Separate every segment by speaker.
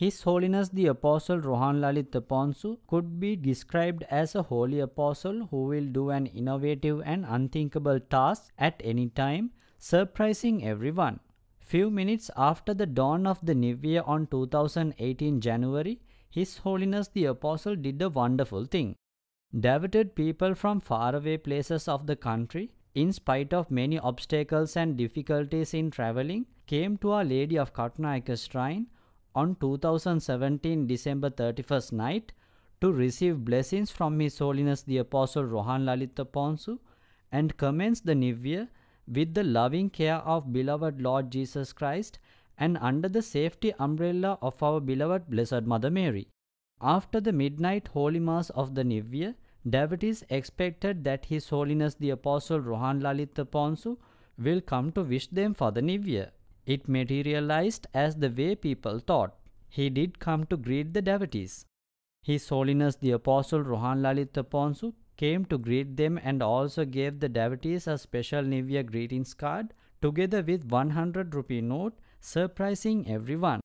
Speaker 1: His Holiness the Apostle Rohan Lalith Aponso could be described as a holy apostle who will do an innovative and unthinkable task at any time, surprising everyone. Few minutes after the dawn of the new year on 2018 January, His Holiness the Apostle did a wonderful thing. Devoted people from faraway places of the country, in spite of many obstacles and difficulties in traveling, came to Our Lady of Katunayake Shrine on 2017 December 31st night to receive blessings from His Holiness the Apostle Rohan Lalith Aponso and commence the new with the loving care of beloved Lord Jesus Christ and under the safety umbrella of our beloved Blessed Mother Mary. After the midnight Holy Mass of the New devotees expected that His Holiness the Apostle Rohan Lalith Aponso will come to wish them for the New. It materialized as the way people thought. He did come to greet the devotees. His Holiness the Apostle Rohan Lalith Aponso came to greet them and also gave the devotees a special New Year greetings card together with 100 rupee note, surprising everyone.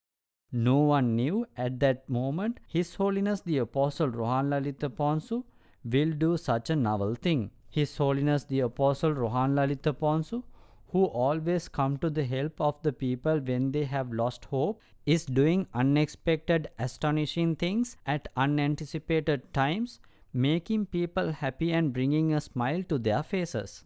Speaker 1: No one knew at that moment His Holiness the Apostle Rohan Lalith Aponso will do such a novel thing. His Holiness the Apostle Rohan Lalith Aponso who always come to the help of the people when they have lost hope, is doing unexpected, astonishing things at unanticipated times, making people happy and bringing a smile to their faces.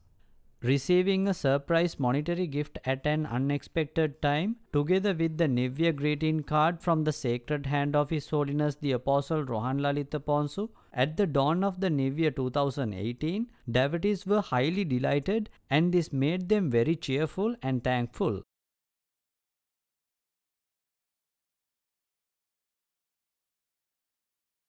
Speaker 1: Receiving a surprise monetary gift at an unexpected time, together with the Year greeting card from the sacred hand of His Holiness the Apostle Rohan Lalith Aponso, at the dawn of the Year 2018, devotees were highly delighted and this made them very cheerful and thankful.